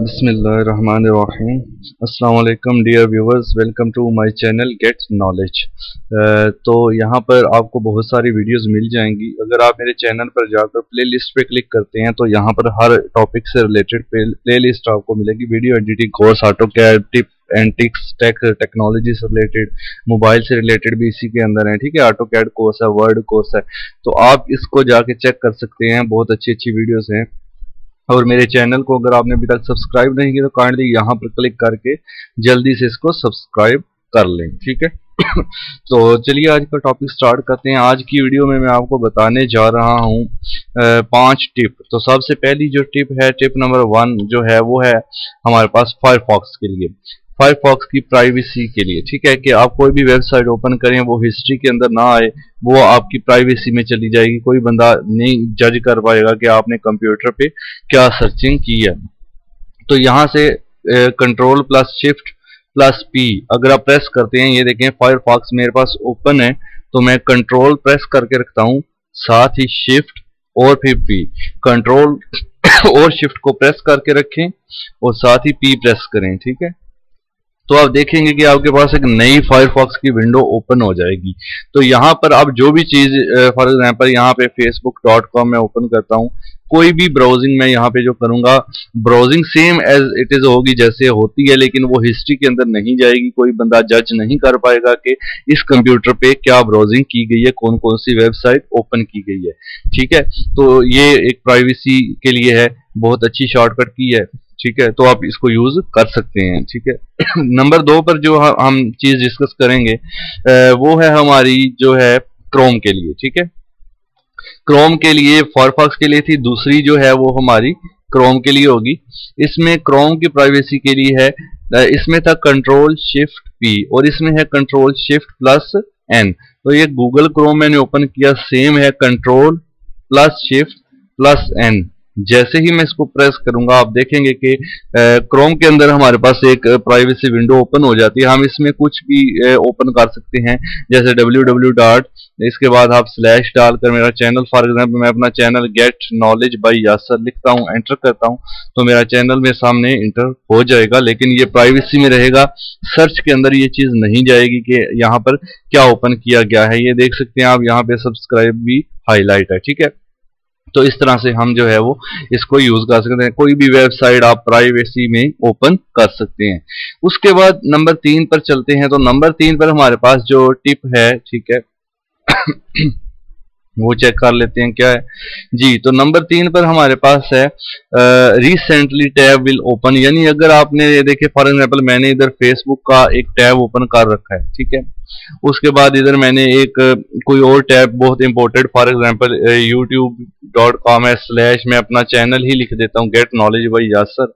Bismillahirrahmanirrahim dear viewers welcome to my channel get knowledge. तो यहाँ पर आपको बहुत सारी वीडियोस मिल जाएँगी। अगर आप मेरे चैनल पर जाकर प्लेलिस्ट पे क्लिक करते हैं तो यहाँ पर हर टॉपिक से रिलेटेड प्लेलिस्ट आपको मिलेगी। Video editing course AutoCAD tip antics tech, technology से रिलेटेड, मोबाइल से रिलेटेड भी इसी के अंदर है, ठीक है? ऑटो कैड कोर्स है वर्ड कोर्स है। तो आप इसको जाके चेक कर सकते हैं। बहुत अच्छी अच्छी वीडियोस हैं। और मेरे चैनल को अगर आपने अभी तक सब्सक्राइब नहीं किया तो काइंडली यहाँ पर क्लिक करके जल्दी से इसको सब्सक्राइब कर लें, ठीक है? तो चलिए आज का टॉपिक स्टार्ट करते हैं। आज की वीडियो में मैं आपको बताने जा रहा हूँ पाँच टिप तो सबसे पहली जो टिप है टिप नंबर वन जो है, वो है हमारे पास फायरफॉक्स के लिए। फायरफॉक्स की प्राइवेसी के लिए, ठीक है, कि आप कोई भी वेबसाइट ओपन करें, वो हिस्ट्री के अंदर ना आए, वो आपकी प्राइवेसी में चली जाएगी। कोई बंदा नहीं जज कर पाएगा कि आपने कंप्यूटर पे क्या सर्चिंग की है। तो यहाँ से control plus shift plus P अगर आप प्रेस करते हैं, ये देखें फायरफॉक्स मेरे पास ओपन है तो मैं कंट्रोल प्रेस करके रखता हूँ, साथ ही शिफ्ट और फिर पी कंट्रोल और शिफ्ट को प्रेस करके रखें और साथ ही पी प्रेस करें, ठीक है। तो आप देखेंगे कि आपके पास एक नई फायरफॉक्स की विंडो ओपन हो जाएगी। तो यहाँ पर आप जो भी चीज़ फॉर एग्जांपल यहाँ पे फेसबुक डॉट कॉम में ओपन करता हूँ, कोई भी ब्राउजिंग मैं यहाँ पे जो करूँगा browsing same as it is होगी जैसे होती है, लेकिन वो हिस्ट्री के अंदर नहीं जाएगी, कोई बंदा जज नहीं कर पाएगा कि इस कंप्यूटर पे क्या ब्राउजिंग की गई है कौन कौन सी वेबसाइट ओपन की गई है। ठीक है? तो ये एक प्राइवेसी के लिए है, बहुत अच्छी शॉर्टकट की है। ठीक है तो आप इसको यूज़ कर सकते हैं, ठीक है? नंबर दो पर जो हम चीज़ डिस्कस करेंगे वो है हमारी जो है क्रोम के लिए, ठीक है? क्रोम के लिए फॉरफॉक्स के लिए थी, दूसरी जो है वो हमारी क्रोम के लिए होगी। इसमें क्रोम की प्राइवेसी के लिए है इसमें था कंट्रोल शिफ्ट पी और इसमें है कंट्रोल शिफ्ट प्लस एन तो ये गूगल क्रोम मैंने ओपन किया सेम है control plus shift plus N जैसे ही मैं इसको प्रेस करूँगा, आप देखेंगे कि क्रोम के अंदर हमारे पास एक प्राइवेसी विंडो ओपन हो जाती है। हम इसमें कुछ भी ओपन कर सकते हैं। जैसे डब्ल्यू डब्ल्यू डॉट इसके बाद आप स्लैश डालकर मेरा चैनल फॉर एग्ज़ाम्पल मैं अपना channel get knowledge by Yasir लिखता हूँ एंटर करता हूँ तो मेरा चैनल मेरे सामने इंटर हो जाएगा। लेकिन ये प्राइवेसी में रहेगा सर्च के अंदर ये चीज़ नहीं जाएगी कि यहाँ पर क्या ओपन किया गया है। ये देख सकते हैं आप, यहाँ पे सब्सक्राइब भी हाईलाइट है, ठीक है? तो इस तरह से हम जो है वो इसको यूज़ कर सकते हैं। कोई भी वेबसाइट आप प्राइवेसी में ओपन कर सकते हैं। उसके बाद नंबर तीन पर चलते हैं। तो नंबर तीन पर हमारे पास जो टिप है, ठीक है, वो चेक कर लेते हैं क्या है। जी तो नंबर तीन पर हमारे पास है रिसेंटली टैब विल ओपन यानी अगर आपने, ये देखे फॉर एग्ज़ाम्पल मैंने इधर फेसबुक का एक टैब ओपन कर रखा है, ठीक है। उसके बाद इधर मैंने एक, कोई और टैब बहुत important for example YouTube dot com है स्लैश मैं अपना चैनल ही लिख देता हूँ गेट नॉलेज बाई यासर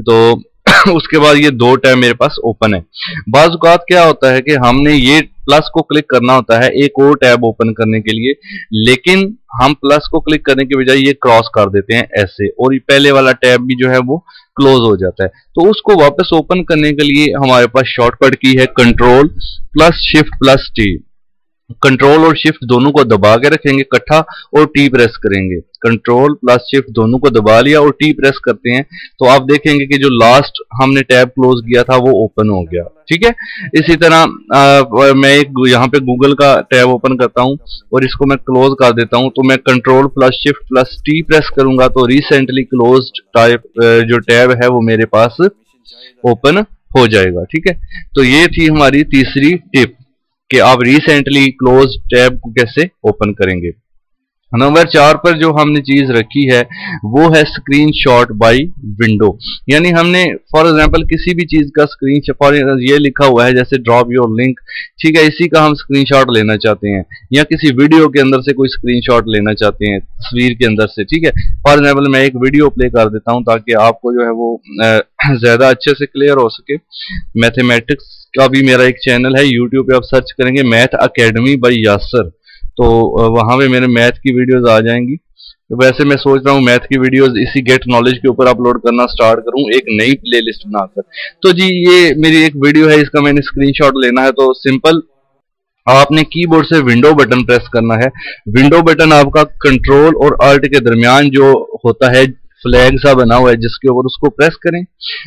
तो उसके बाद ये दो टैब मेरे पास ओपन है। बाजुकात क्या होता है कि हमने ये प्लस को क्लिक करना होता है, एक और टैब ओपन करने के लिए। लेकिन हम प्लस को क्लिक करने के बजाय ये क्रॉस कर देते हैं ऐसे, और ये पहले वाला टैब भी जो है वो क्लोज हो जाता है। तो उसको वापस ओपन करने के लिए हमारे पास शॉर्टकट की है control plus shift plus T control और शिफ्ट दोनों को दबा के रखेंगे इकट्ठा और टी प्रेस करेंगे। कंट्रोल प्लस शिफ्ट दोनों को दबा लिया और टी प्रेस करते हैं। तो आप देखेंगे कि जो लास्ट हमने टैब क्लोज किया था वो ओपन हो गया। ठीक है? इसी तरह आ, मैं एक यहाँ पे गूगल का टैब ओपन करता हूँ और इसको मैं क्लोज कर देता हूँ। तो मैं control plus shift plus T press करूँगा तो रिसेंटली क्लोज टाइप जो टैब है वो मेरे पास ओपन हो जाएगा। ठीक है? तो ये थी हमारी तीसरी टिप कि आप रिसेंटली क्लोज टैब को कैसे ओपन करेंगे? नंबर चार पर जो हमने चीज़ रखी है, वो है स्क्रीन शॉट बाई विंडो यानी हमने फॉर एग्जांपल किसी भी चीज़ का स्क्रीन फॉर ये लिखा हुआ है, जैसे ड्रॉप योर लिंक ठीक है, इसी का हम स्क्रीन शॉट लेना चाहते हैं. या किसी वीडियो के अंदर से कोई स्क्रीन शॉट लेना चाहते हैं, तस्वीर के अंदर से. ठीक है? फॉर एग्ज़ाम्पल मैं एक वीडियो प्ले कर देता हूँ ताकि आपको जो है वो ज़्यादा अच्छे से क्लियर हो सके. मैथमेटिक्स का भी मेरा एक चैनल है यूट्यूब पे आप सर्च करेंगे मैथ अकेडमी बाई यासर तो वहाँ पे मेरे मैथ की वीडियोस आ जाएँगी। वैसे मैं सोच रहा हूँ मैथ की वीडियोस इसी गेट नॉलेज के ऊपर अपलोड करना स्टार्ट करूँ, एक नई प्लेलिस्ट बनाकर। तो जी, ये मेरी एक वीडियो है, इसका मैंने स्क्रीनशॉट लेना है तो सिंपल आपने कीबोर्ड से विंडो बटन प्रेस करना है। विंडो बटन आपका कंट्रोल और अल्ट के दरमियान जो होता है फ्लैग सा बना हुआ है, जिसके ऊपर उसको प्रेस करें।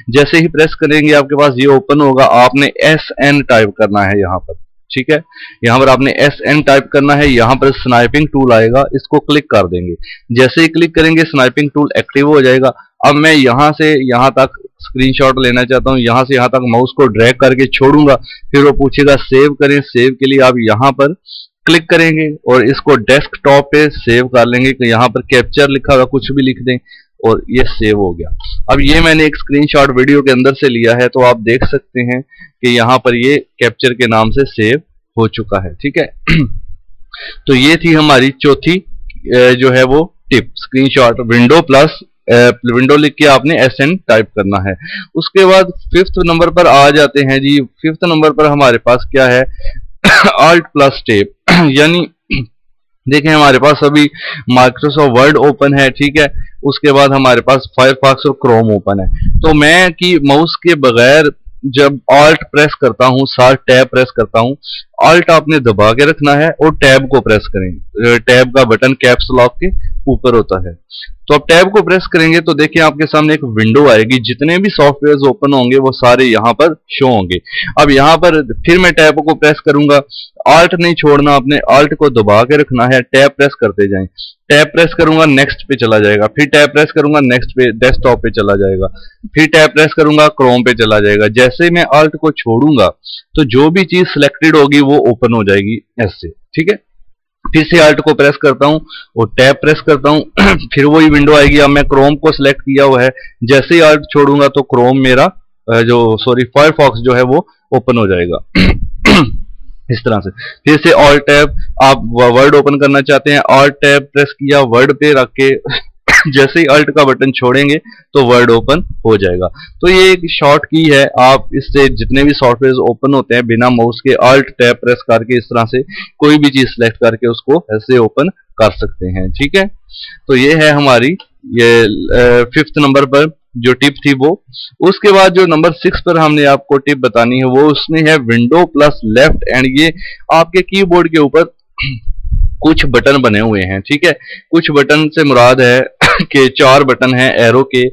जैसे ही प्रेस करेंगे, आपके पास ये ओपन होगा, आपने एस एन टाइप करना है यहाँ पर। ठीक है? यहाँ पर आपने एस एन टाइप करना है, यहाँ पर स्नाइपिंग टूल आएगा, इसको क्लिक कर देंगे। जैसे ही क्लिक करेंगे स्नाइपिंग टूल एक्टिव हो जाएगा। अब मैं यहाँ से, यहाँ तक स्क्रीनशॉट लेना चाहता हूँ, यहाँ से यहाँ तक माउस को ड्रैग करके छोड़ूँगा, फिर वो पूछेगा सेव करें सेव के लिए आप यहाँ पर क्लिक करेंगे और इसको डेस्कटॉप पे सेव कर लेंगे यहाँ पर कैप्चर लिखा हुआ कुछ भी लिख दें। और ये सेव हो गया। अब ये मैंने एक स्क्रीनशॉट वीडियो के अंदर से लिया है तो आप देख सकते हैं कि यहाँ पर ये कैप्चर के नाम से सेव हो चुका है, ठीक है? तो ये थी हमारी चौथी जो है वो tip screenshot window plus window लिख के आपने एस एन टाइप करना है। उसके बाद फिफ्थ नंबर पर आ जाते हैं जी। फिफ्थ नंबर पर हमारे पास क्या है? आल्ट प्लस टेप यानी देखें, हमारे पास अभी माइक्रोसॉफ्ट वर्ड ओपन है, ठीक है? उसके बाद हमारे पास फायरफॉक्स और क्रोम ओपन है। तो मैं कि माउस के बगैर जब ऑल्ट प्रेस करता हूँ, सार टैब प्रेस करता हूँ ऑल्ट आपने दबा के रखना है और टैब को प्रेस करें टैब का बटन कैप्स लॉक के ऊपर होता है। तो आप टैब को प्रेस करेंगे तो देखिए आपके सामने एक विंडो आएगी। जितने भी सॉफ्टवेयर ओपन होंगे, वो सारे यहाँ पर शो होंगे। अब यहाँ पर फिर मैं टैब को प्रेस करूँगा। आल्ट नहीं छोड़ना आपने आल्ट को दबा के रखना है। टैब प्रेस करते जाए। टैब प्रेस करूँगा नेक्स्ट पे चला जाएगा। फिर टैब प्रेस करूँगा नेक्स्ट पे डेस्कटॉप पे चला जाएगा। फिर टैब प्रेस करूँगा क्रोम पे चला जाएगा। जैसे मैं आल्ट को छोड़ूँगा तो जो भी चीज़ सिलेक्टेड होगी वो ओपन हो जाएगी ऐसे ठीक है? फिर से आल्ट को प्रेस करता हूँ और टैब प्रेस करता हूँ, फिर वही विंडो आएगी। अब मैं क्रोम को सिलेक्ट किया हुआ है। जैसे ही आल्ट छोड़ूँगा तो क्रोम मेरा जो सॉरी फायरफॉक्स जो है वो ओपन हो जाएगा। इस तरह से। फिर से ऑल टैब आप वर्ड ओपन करना चाहते हैं ऑल टैब प्रेस किया वर्ड पे रख के जैसे ही अल्ट का बटन छोड़ेंगे तो वर्ड ओपन हो जाएगा। तो ये एक शॉर्ट की है। आप इससे जितने भी सॉफ्टवेयर ओपन होते हैं, बिना माउस के अल्ट टैप प्रेस करके इस तरह से कोई भी चीज़ सिलेक्ट करके उसको ऐसे ओपन कर सकते हैं। ठीक है? तो ये है हमारी, ये फिफ्थ नंबर पर जो टिप थी वो। उसके बाद जो नंबर सिक्स पर हमने आपको टिप बतानी है, वो उसमें है विंडो प्लस लेफ़्ट एंड ये आपके कीबोर्ड के ऊपर कुछ बटन बने हुए हैं। ठीक है? कुछ बटन से मुराद है कि चार बटन हैं एरो के।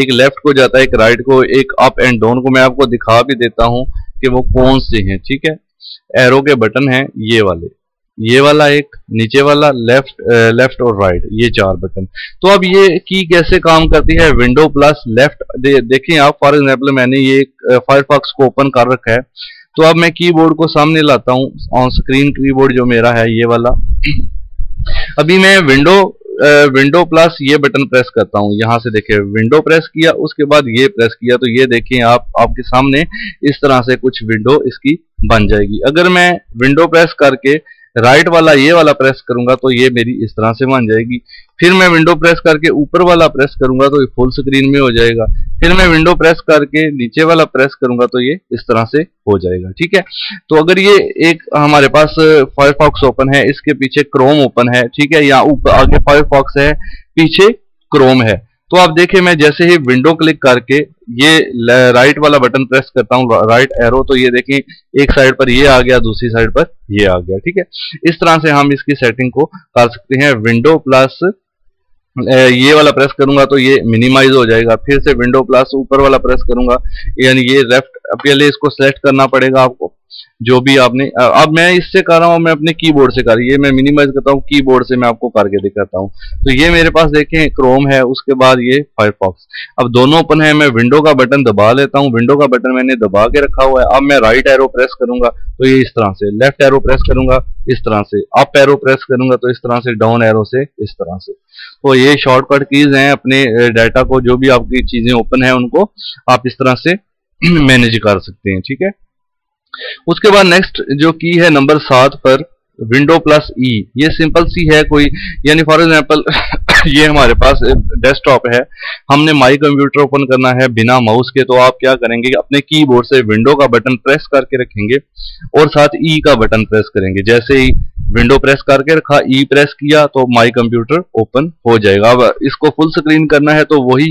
एक लेफ़्ट को जाता है एक राइट को एक अप एंड डाउन को मैं आपको दिखा भी देता हूँ कि वो कौन से हैं ठीक है? एरो के बटन हैं ये वाले। ये वाला एक नीचे वाला लेफ़्ट लेफ़्ट और राइट ये चार बटन। तो अब ये की कैसे काम करती है? विंडो प्लस लेफ़्ट दे, देखिए आप फॉर एग्जांपल मैंने ये फायरफॉक्स को ओपन कर रखा है। तो अब मैं कीबोर्ड को सामने लाता हूँ ऑन स्क्रीन कीबोर्ड जो मेरा है ये वाला। अभी मैं विंडो विंडो प्लस ये बटन प्रेस करता हूँ। यहाँ से देखिए विंडो प्रेस किया, उसके बाद ये प्रेस किया तो ये देखिए आप, आपके सामने इस तरह से कुछ विंडो इसकी बन जाएगी। अगर मैं विंडो प्रेस करके राइट वाला, ये वाला प्रेस करूँगा तो ये मेरी इस तरह से बन जाएगी। फिर मैं विंडो प्रेस करके ऊपर वाला प्रेस करूँगा तो ये फुल स्क्रीन में हो जाएगा। फिर मैं विंडो प्रेस करके नीचे वाला प्रेस करूँगा तो ये इस तरह से हो जाएगा, ठीक है? तो अगर ये एक हमारे पास फायरफॉक्स ओपन है, इसके पीछे क्रोम ओपन है, ठीक है? या ऊपर आगे फायरफॉक्स है, पीछे क्रोम है। तो आप देखिए, मैं जैसे ही विंडो क्लिक करके ये राइट वाला बटन प्रेस करता हूँ राइट एरो तो ये देखिए, एक साइड पर ये आ गया, दूसरी साइड पर ये आ गया, ठीक है? इस तरह से हम इसकी सेटिंग को कर सकते हैं। विंडो प्लस ये वाला प्रेस करूँगा तो ये मिनिमाइज हो जाएगा। फिर से विंडो प्लस ऊपर वाला प्रेस करूँगा। यानी ये लेफ़्ट पहले इसको सेलेक्ट करना पड़ेगा आपको। जो भी आपने अब मैं इससे कर रहा हूँ, मैं अपने कीबोर्ड से कर ये मैं मिनिमाइज करता हूँ कीबोर्ड से मैं आपको करके दिखाता हूँ। तो ये मेरे पास देखें क्रोम है, उसके बाद ये फायरफॉक्स अब दोनों ओपन है, मैं विंडो का बटन दबा लेता हूँ। विंडो का बटन मैंने दबा के रखा हुआ है। अब मैं राइट एरो प्रेस करूँगा तो ये इस तरह से। लेफ़्ट एरो प्रेस करूँगा, इस तरह से। अप एरो प्रेस करूँगा तो इस तरह से। डाउन एरो से, इस तरह से। तो ये शॉर्टकट कीज हैं, अपने डाटा को, जो भी आपकी चीज़ें ओपन है, उनको आप इस तरह से मैनेज कर सकते हैं, ठीक है? उसके बाद नेक्स्ट जो की है नंबर सात पर विंडो प्लस ई ये सिंपल सी है कोई, यानी फॉर एग्जांपल ये हमारे पास डेस्कटॉप है। हमने माई कंप्यूटर ओपन करना है बिना माउस के तो आप क्या करेंगे, अपने कीबोर्ड से विंडो का बटन प्रेस करके रखेंगे और साथ ई का बटन प्रेस करेंगे। जैसे ही विंडो प्रेस करके रखा ई प्रेस किया तो माई कंप्यूटर ओपन हो जाएगा। अब इसको फुल स्क्रीन करना है तो वही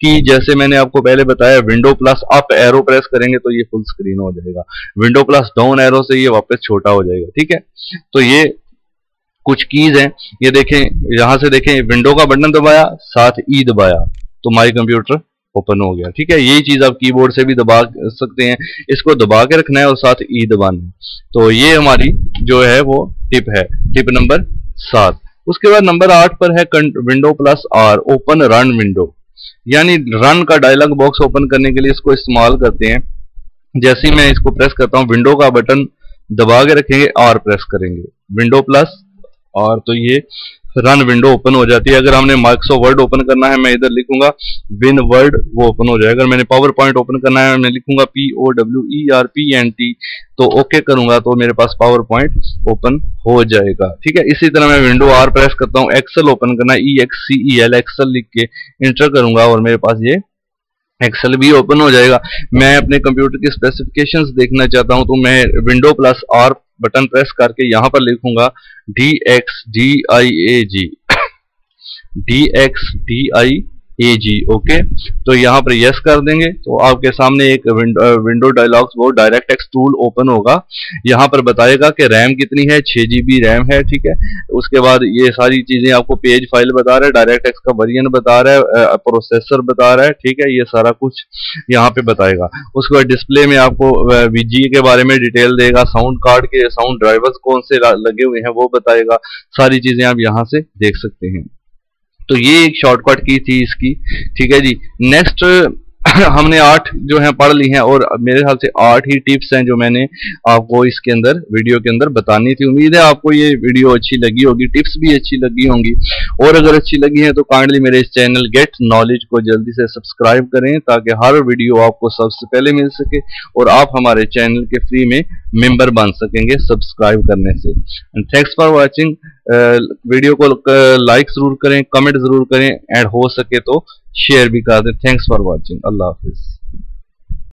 की जैसे मैंने आपको पहले बताया window plus up arrow press करेंगे तो ये फुल स्क्रीन हो जाएगा। विंडो प्लस डाउन एरो से ये वापस छोटा हो जाएगा, ठीक है? तो ये कुछ कीज हैं। ये देखें, यहाँ से देखें विंडो का बटन दबाया, साथ ई दबाया तो माई कंप्यूटर ओपन हो गया, ठीक है? यही चीज़ आप कीबोर्ड से भी दबा सकते हैं। इसको दबा के रखना है और साथ ई दबाना है। तो ये हमारी जो है वो टिप है। टिप नंबर सात। उसके बाद नंबर आठ पर है window plus R open run window यानी रन का डायलॉग बॉक्स ओपन करने के लिए इसको इस्तेमाल करते हैं। जैसे ही मैं इसको प्रेस करता हूँ विंडो का बटन दबा के रखेंगे आर प्रेस करेंगे। विंडो प्लस और तो ये रन विंडो ओपन हो जाती है। अगर हमने माइक्रोसॉफ्ट वर्ड ओपन करना है, मैं इधर लिखूँगा विन वर्ड वो ओपन हो जाएगा। अगर मैंने पावर पॉइंट ओपन करना है, मैं लिखूँगा P O W E R P N T तो ओके करूँगा तो मेरे पास पावर पॉइंट ओपन हो जाएगा। ठीक है? इसी तरह मैं विंडो आर प्रेस करता हूँ एक्सेल ओपन करना E X C E L Excel लिख के इंटर करूँगा और मेरे पास ये एक्सेल भी ओपन हो जाएगा। मैं अपने कंप्यूटर की स्पेसिफिकेशंस देखना चाहता हूँ तो मैं window plus R button press करके यहाँ पर लिखूँगा dx dx A G okay तो यहाँ पर यस कर देंगे। तो आपके सामने एक विंडो, विंडो डायलॉग्स वो डायरेक्ट एक्स टूल ओपन होगा। यहाँ पर बताएगा कि रैम कितनी है छह जीबी रैम है ठीक है। उसके बाद ये सारी चीज़ें आपको पेज फ़ाइल बता रहा है डायरेक्ट एक्स का वर्जन बता रहा है प्रोसेसर बता रहा है ठीक है। ये सारा कुछ यहाँ पे बताएगा। उसके बाद डिस्प्ले में आपको वीजी के बारे में डिटेल देगा। साउंड कार्ड के साउंड ड्राइवर्स कौन से लगे हुए हैं वो बताएगा। सारी चीज़ें आप यहाँ से देख सकते हैं। तो ये एक शॉर्टकट की थी इसकी। ठीक है जी। नेक्स्ट हमने आठ जो है पढ़ ली हैं और मेरे ख्याल से आठ ही टिप्स हैं जो मैंने आपको इसके अंदर, वीडियो के अंदर बतानी थी। उम्मीद है आपको ये वीडियो अच्छी लगी होगी, टिप्स भी अच्छी लगी होंगी। और अगर अच्छी लगी है तो काइंडली मेरे इस चैनल गेट नॉलेज को जल्दी से सब्सक्राइब करें ताकि हर वीडियो आपको सबसे पहले मिल सके और आप हमारे चैनल के फ्री में मेंबर बन सकेंगे सब्सक्राइब करने से। थैंक्स फॉर वॉचिंग वीडियो को लाइक ज़रूर करें कमेंट ज़रूर करें। एंड हो सके तो शेयर भी कर दें थैंक्स फॉर वॉचिंग अल्लाह हाफिज